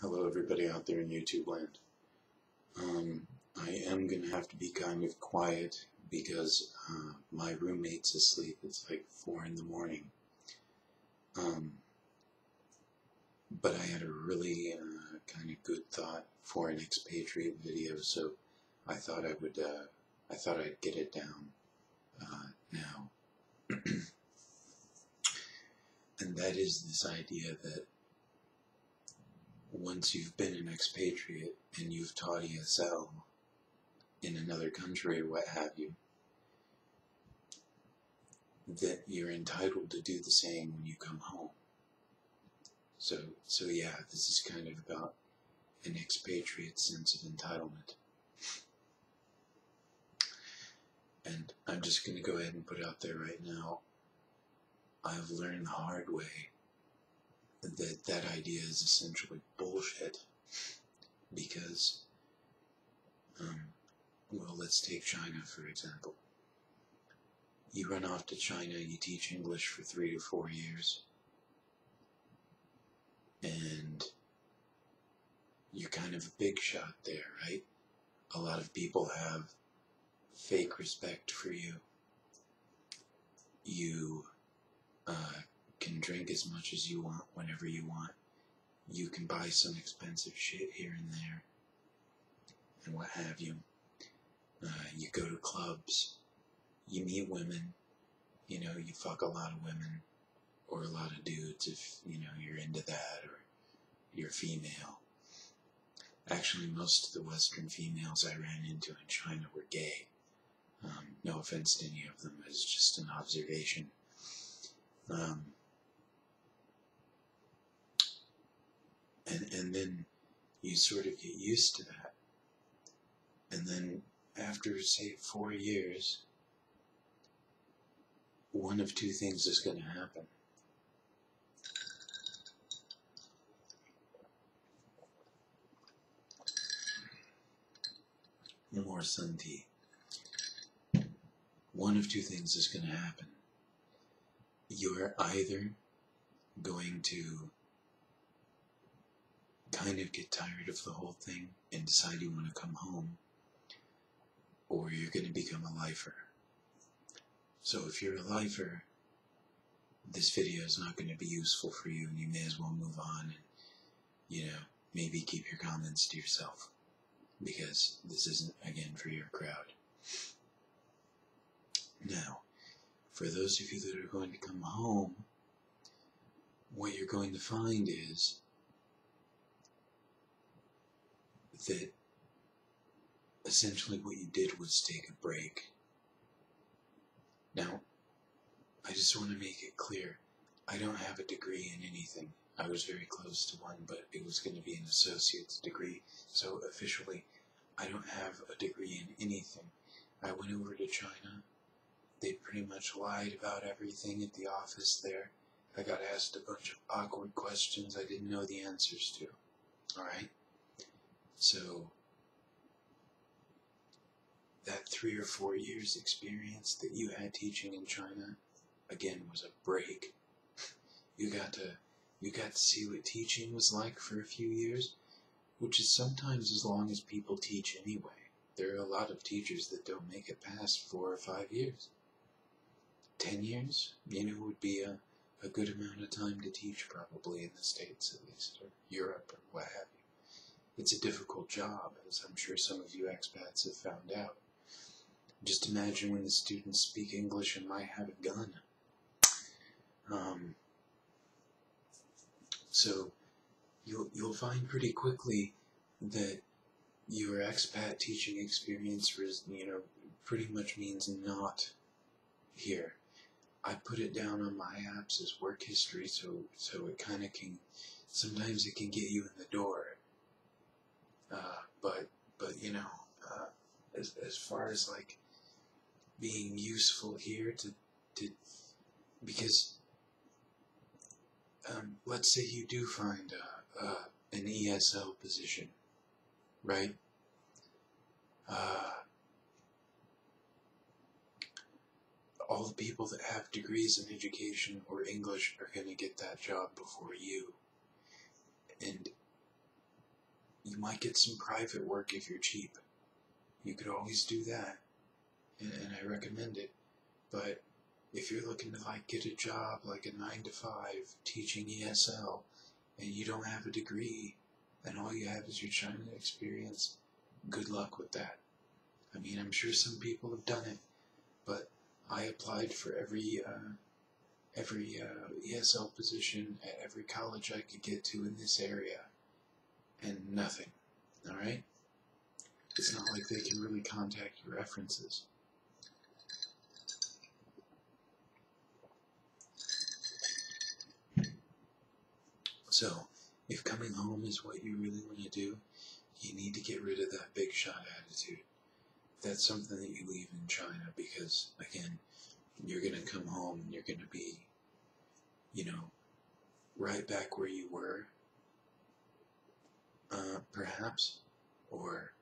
Hello, everybody out there in YouTube land. Um, I am going to have to be kind of quiet because uh, my roommate's asleep. It's like 4 in the morning. Um, but I had a really uh, kind of good thought for an expatriate video, so I thought I would, uh, I thought I'd get it down uh, now. and that is this idea that once you've been an expatriate and you've taught ESL in another country or what have you, that you're entitled to do the same when you come home. So, so yeah, this is kind of about an expatriate sense of entitlement. And I'm just going to go ahead and put out there right now. I've learned the hard way that that idea is essentially bullshit because um, well let's take China for example. You run off to China you teach English for three to four years and you're kind of a big shot there right? A lot of people have fake respect for you. You uh, can drink as much as you want whenever you want. You can buy some expensive shit here and there, and what have you. Uh, you go to clubs, you meet women, you know, you fuck a lot of women, or a lot of dudes if, you know, you're into that, or you're female. Actually, most of the Western females I ran into in China were gay. Um, no offense to any of them, it's just an observation. Um, and and then you sort of get used to that. And then after say four years one of two things is going to happen. More sun tea. One of two things is going to happen. You're either going to kind of get tired of the whole thing and decide you want to come home, or you're going to become a lifer. So if you're a lifer, this video is not going to be useful for you and you may as well move on and, you know, maybe keep your comments to yourself because this isn't, again, for your crowd. Now, for those of you that are going to come home, what you're going to find is that essentially what you did was take a break. Now, I just want to make it clear I don't have a degree in anything. I was very close to one, but it was going to be an associate's degree. So officially, I don't have a degree in anything. I went over to China. They pretty much lied about everything at the office there. I got asked a bunch of awkward questions I didn't know the answers to. Alright? So that three or four years experience that you had teaching in China, again, was a break. You got to you got to see what teaching was like for a few years, which is sometimes as long as people teach anyway. There are a lot of teachers that don't make it past four or five years. Ten years, you know, would be a, a good amount of time to teach probably in the States at least, or Europe or what have you. It's a difficult job, as I'm sure some of you expats have found out. Just imagine when the students speak English and might have a gun. Um, so you'll you'll find pretty quickly that your expat teaching experience, you know, pretty much means not here. I put it down on my apps as work history, so so it kind of can. Sometimes it can get you in the door uh, but but you know, uh, as as far as like being useful here to to because um, let's say you do find uh an ESL position, right? Uh, all the people that have degrees in education or English are going to get that job before you. And you might get some private work if you're cheap. You could always do that, and, and I recommend it. But if you're looking to like get a job like a nine to five teaching ESL, and you don't have a degree, and all you have is your China experience, good luck with that. I mean, I'm sure some people have done it, but I applied for every uh, every uh, ESL position at every college I could get to in this area, and nothing. All right, it's not like they can really contact your references. So, if coming home is what you really want to do, you need to get rid of that big shot attitude. That's something that you leave in China because, again, you're going to come home and you're going to be, you know, right back where you were, uh, perhaps, or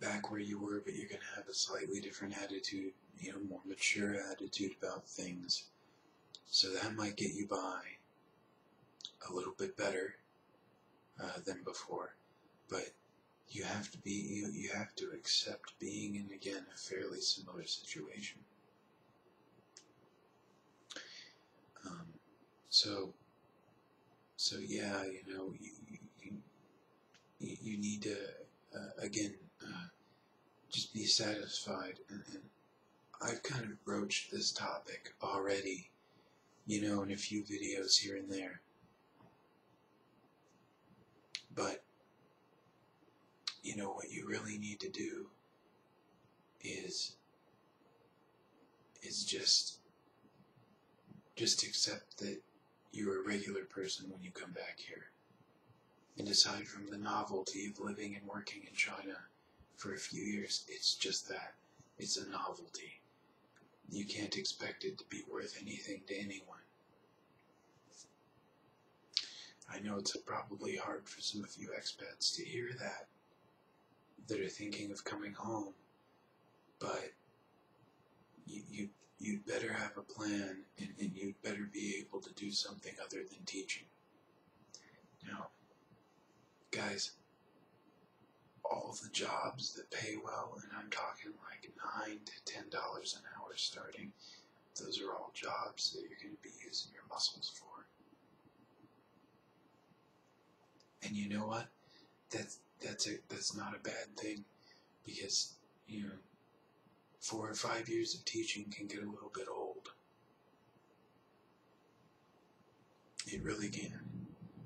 back where you were, but you're going to have a slightly different attitude, you know, more mature attitude about things. So that might get you by a little bit better uh, than before, but you have to be you, you have to accept being in again a fairly similar situation. Um, so so yeah, you know you you, you need to uh, again uh, just be satisfied and, and I've kind of broached this topic already, you know, in a few videos here and there. But, you know, what you really need to do is, is just, just accept that you're a regular person when you come back here. And aside from the novelty of living and working in China for a few years, it's just that. It's a novelty. You can't expect it to be worth anything to anyone. I know it's probably hard for some of you expats to hear that, that are thinking of coming home, but you, you, you'd better have a plan and, and you'd better be able to do something other than teaching. Now, guys, all the jobs that pay well, and I'm talking like nine to ten dollars an hour starting, those are all jobs that you're going to be using your muscles for. And you know what? That's that's a that's not a bad thing because you know four or five years of teaching can get a little bit old. It really can.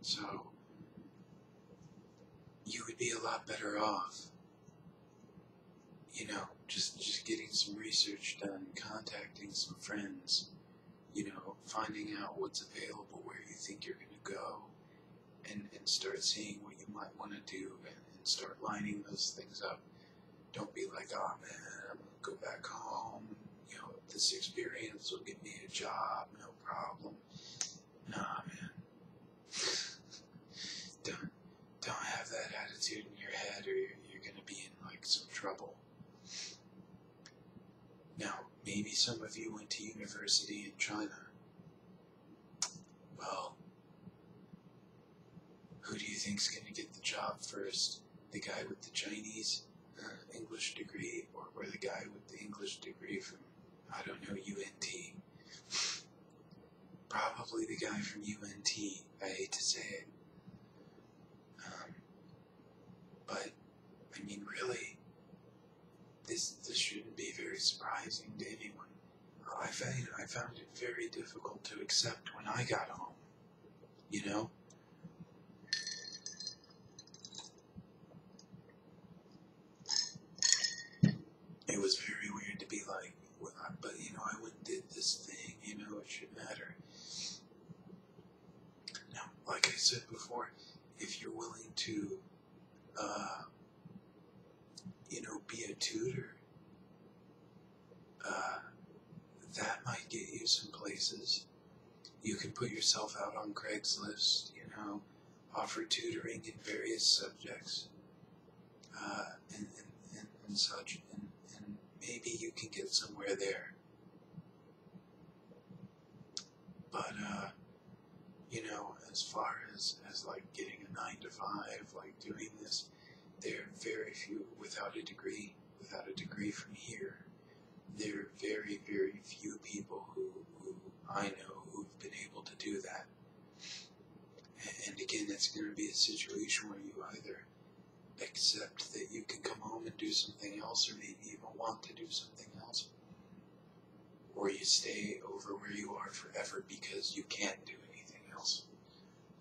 So you would be a lot better off. You know, just just getting some research done, contacting some friends, you know, finding out what's available where you think you're going to go and, and start seeing what you might want to do and, and start lining those things up. Don't be like, oh man, I'm to go back home. You know, this experience will get me a job, no problem. Nah, man. don't, don't have that attitude in your head or you're, you're going to be in like some trouble. Now, maybe some of you went to university in China. Well, who do you think's going to get the job first? The guy with the Chinese uh, English degree or, or the guy with the English degree from, I don't know, UNT? Probably the guy from UNT. I hate to say it. Um, but, I mean, really, this, this shouldn't be very surprising to anyone. I found, I found it very accept when I got home. You know? it was very weird to be like, well, but you know, I went did this thing, you know, it should matter. Now, like I said before, if you're willing to, uh, you know, be a tutor, uh, that might get you some places. You can put yourself out on Craigslist, you know, offer tutoring in various subjects, uh, and, and, and, and such maybe you can get somewhere there. But, uh, you know, as far as, as like getting a nine to five, like doing this. There are very few without a degree, without a degree from here. There are very, very few people who, who I know been able to do that. And again, it's going to be a situation where you either accept that you can come home and do something else, or maybe even want to do something else, or you stay over where you are forever because you can't do anything else.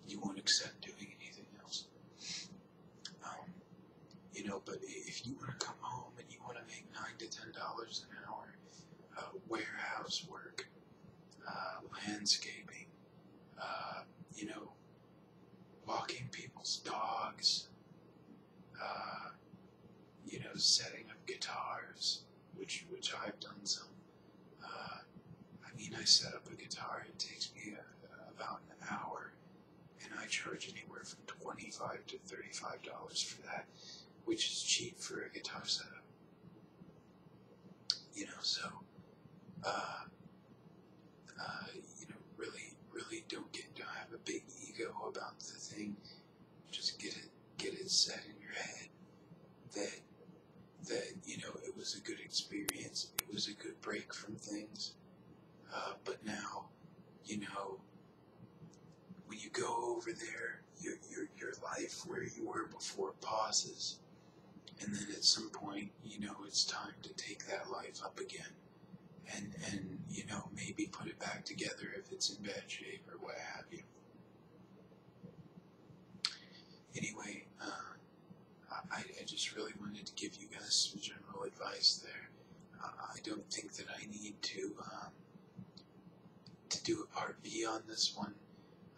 You won't accept doing anything else. Um, you know, but if you want to come home and you want to make nine to ten dollars an hour, uh, warehouse work, uh, landscaping, uh, you know, walking people's dogs, uh, you know, setting up guitars, which which I've done some. Uh, I mean, I set up a guitar. It takes me a, about an hour, and I charge anywhere from twenty-five to thirty-five dollars for that, which is cheap for a guitar setup. You know, so. Uh, uh, you know, really, really don't get don't have a big ego about the thing. Just get it, get it set in your head that that you know it was a good experience. It was a good break from things. Uh, but now, you know, when you go over there, your your your life where you were before pauses, and then at some point, you know, it's time to take that life up again and and you know maybe put it back together if it's in bad shape or what have you. Anyway, uh, I, I just really wanted to give you guys some general advice there. Uh, I don't think that I need to um, to do a part B on this one.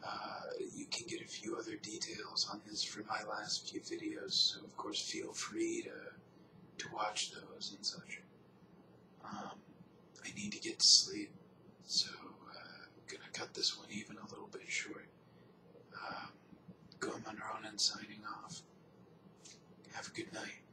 Uh, you can get a few other details on this from my last few videos, so of course feel free to to watch those and such. Um, I need to get to sleep, so uh, I'm gonna cut this one even a little bit short. Um, Go Monroe and signing off. Have a good night.